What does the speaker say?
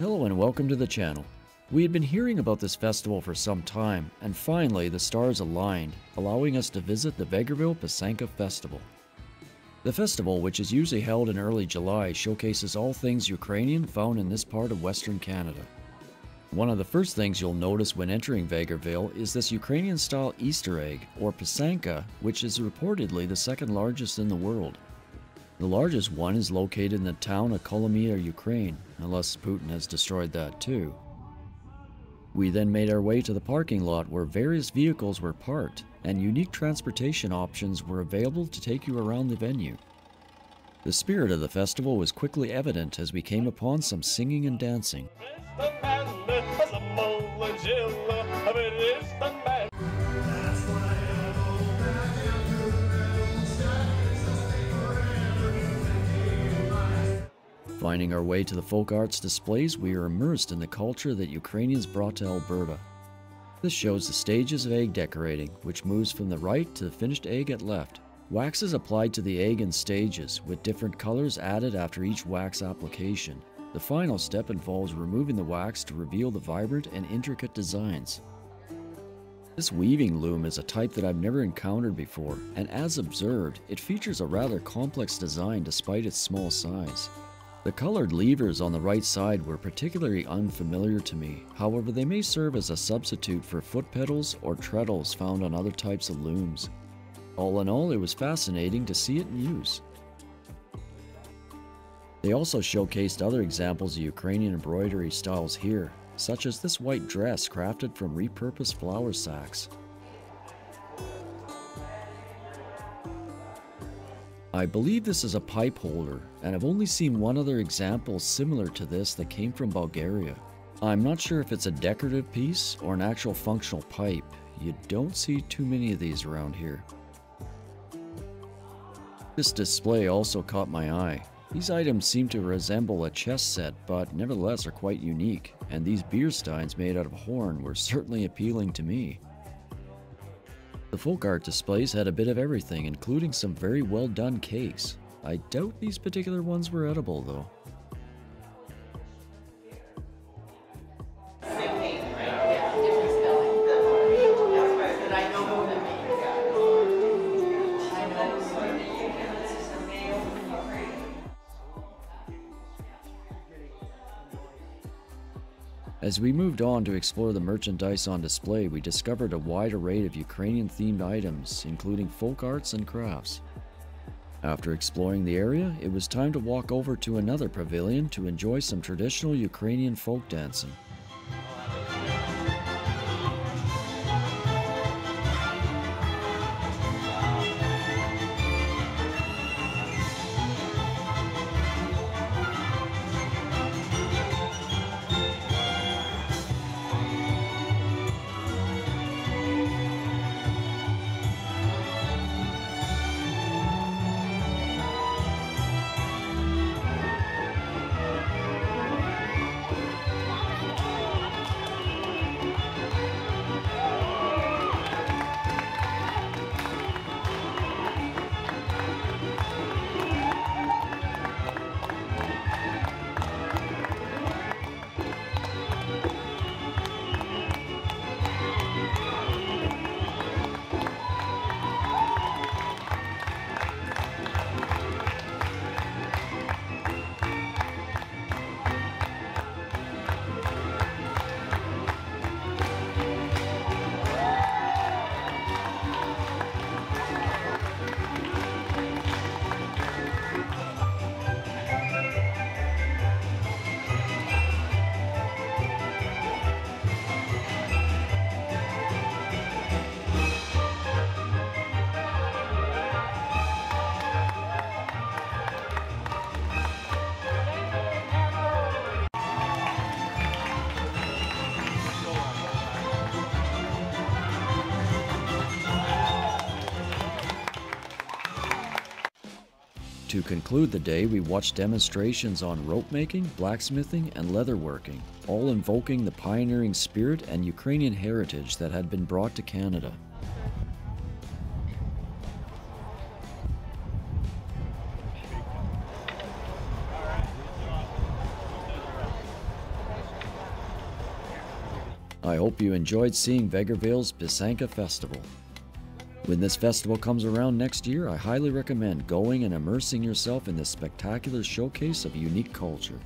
Hello and welcome to the channel. We had been hearing about this festival for some time, and finally the stars aligned, allowing us to visit the Vegreville Pysanka Festival. The festival, which is usually held in early July, showcases all things Ukrainian found in this part of Western Canada. One of the first things you'll notice when entering Vegreville is this Ukrainian style Easter egg, or Pysanka, which is reportedly the second largest in the world. The largest one is located in the town of Kolomyia, Ukraine, unless Putin has destroyed that too. We then made our way to the parking lot where various vehicles were parked and unique transportation options were available to take you around the venue. The spirit of the festival was quickly evident as we came upon some singing and dancing. Finding our way to the folk arts displays, we are immersed in the culture that Ukrainians brought to Alberta. This shows the stages of egg decorating, which moves from the right to the finished egg at left. Wax is applied to the egg in stages, with different colors added after each wax application. The final step involves removing the wax to reveal the vibrant and intricate designs. This weaving loom is a type that I've never encountered before, and as observed, it features a rather complex design despite its small size. The colored levers on the right side were particularly unfamiliar to me, however they may serve as a substitute for foot pedals or treadles found on other types of looms. All in all, it was fascinating to see it in use. They also showcased other examples of Ukrainian embroidery styles here, such as this white dress crafted from repurposed flour sacks. I believe this is a pipe holder, and I've only seen one other example similar to this that came from Bulgaria. I'm not sure if it's a decorative piece or an actual functional pipe. You don't see too many of these around here. This display also caught my eye. These items seem to resemble a chess set, but nevertheless are quite unique, and these beer steins made out of horn were certainly appealing to me. The folk art displays had a bit of everything, including some very well done cakes. I doubt these particular ones were edible though. As we moved on to explore the merchandise on display, we discovered a wide array of Ukrainian themed items, including folk arts and crafts. After exploring the area, it was time to walk over to another pavilion to enjoy some traditional Ukrainian folk dancing. To conclude the day, we watched demonstrations on rope making, blacksmithing, and leatherworking, all invoking the pioneering spirit and Ukrainian heritage that had been brought to Canada. I hope you enjoyed seeing Vegreville's Pysanka Festival. When this festival comes around next year, I highly recommend going and immersing yourself in this spectacular showcase of unique culture.